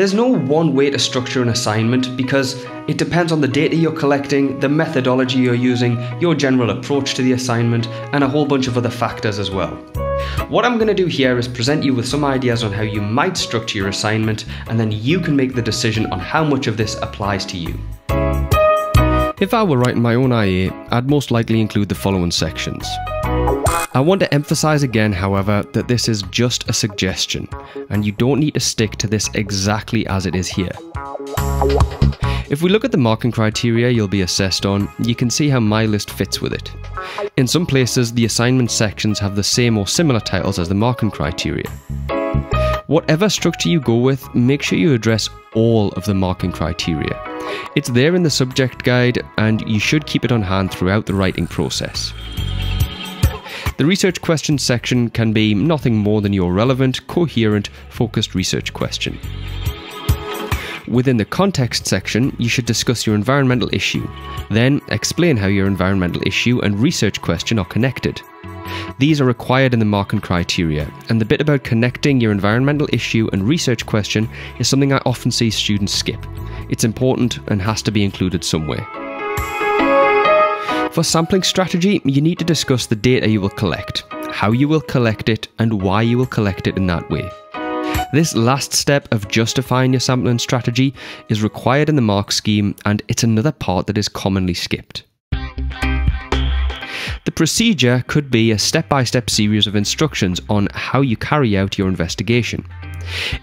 There's no one way to structure an assignment because it depends on the data you're collecting, the methodology you're using, your general approach to the assignment, and a whole bunch of other factors as well. What I'm going to do here is present you with some ideas on how you might structure your assignment, and then you can make the decision on how much of this applies to you. If I were writing my own IA, I'd most likely include the following sections. I want to emphasize again, however, that this is just a suggestion, and you don't need to stick to this exactly as it is here. If we look at the marking criteria you'll be assessed on, you can see how my list fits with it. In some places, the assignment sections have the same or similar titles as the marking criteria. Whatever structure you go with, make sure you address all of the marking criteria. It's there in the subject guide, and you should keep it on hand throughout the writing process. The research questions section can be nothing more than your relevant, coherent, focused research question. Within the context section, you should discuss your environmental issue, then explain how your environmental issue and research question are connected. These are required in the Marking criteria, and the bit about connecting your environmental issue and research question is something I often see students skip. It's important and has to be included somewhere. For sampling strategy, you need to discuss the data you will collect, how you will collect it, and why you will collect it in that way. This last step of justifying your sampling strategy is required in the mark scheme, and it's another part that is commonly skipped. The procedure could be a step by step series of instructions on how you carry out your investigation.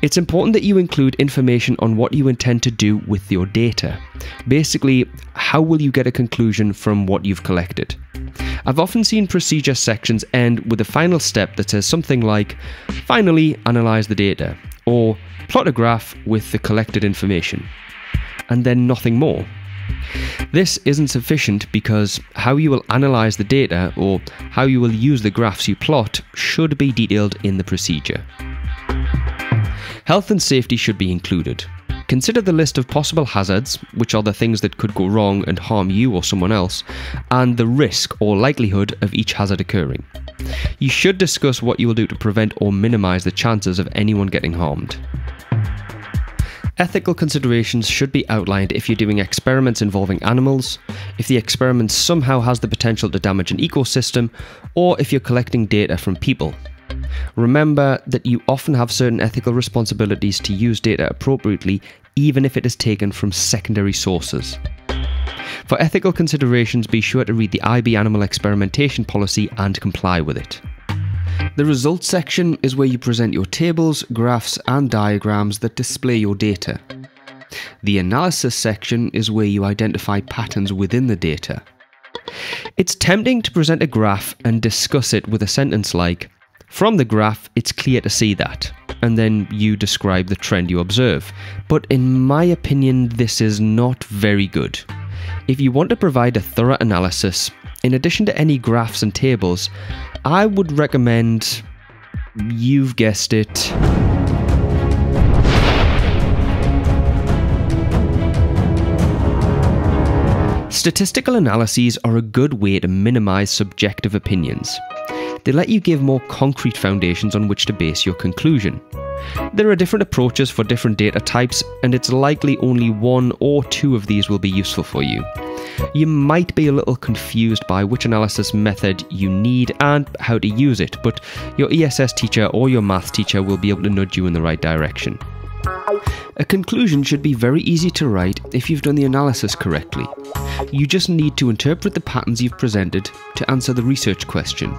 It's important that you include information on what you intend to do with your data. Basically, how will you get a conclusion from what you've collected? I've often seen procedure sections end with a final step that says something like, finally analyse the data, or plot a graph with the collected information, and then nothing more. This isn't sufficient because how you will analyse the data or how you will use the graphs you plot should be detailed in the procedure. Health and safety should be included. Consider the list of possible hazards, which are the things that could go wrong and harm you or someone else, and the risk or likelihood of each hazard occurring. You should discuss what you will do to prevent or minimise the chances of anyone getting harmed. Ethical considerations should be outlined if you're doing experiments involving animals, if the experiment somehow has the potential to damage an ecosystem, or if you're collecting data from people. Remember that you often have certain ethical responsibilities to use data appropriately, even if it is taken from secondary sources. For ethical considerations, be sure to read the IB Animal Experimentation Policy and comply with it. The results section is where you present your tables, graphs, and diagrams that display your data. The analysis section is where you identify patterns within the data. It's tempting to present a graph and discuss it with a sentence like, from the graph, it's clear to see that, and then you describe the trend you observe. But in my opinion, this is not very good. If you want to provide a thorough analysis, in addition to any graphs and tables, I would recommend, you've guessed it, Statistical analyses are a good way to minimize subjective opinions. They let you give more concrete foundations on which to base your conclusion. There are different approaches for different data types, and it's likely only one or two of these will be useful for you. You might be a little confused by which analysis method you need and how to use it, but your ESS teacher or your math teacher will be able to nudge you in the right direction. A conclusion should be very easy to write if you've done the analysis correctly. You just need to interpret the patterns you've presented to answer the research question.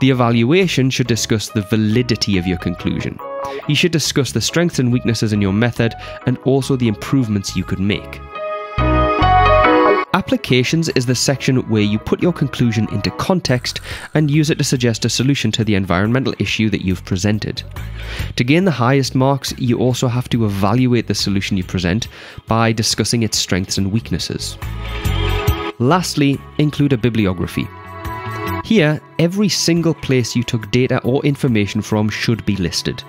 The evaluation should discuss the validity of your conclusion. You should discuss the strengths and weaknesses in your method and also the improvements you could make. Applications is the section where you put your conclusion into context and use it to suggest a solution to the environmental issue that you've presented. To gain the highest marks, you also have to evaluate the solution you present by discussing its strengths and weaknesses. Lastly, include a bibliography. Here, every single place you took data or information from should be listed.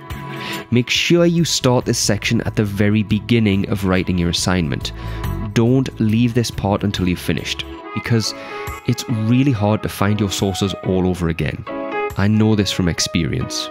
Make sure you start this section at the very beginning of writing your assignment don't leave this part until you've finished because it's really hard to find your sources all over again. I know this from experience.